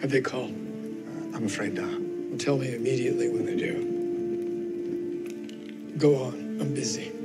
Have they called? I'm afraid not. Tell me immediately when they do. Go on. I'm busy.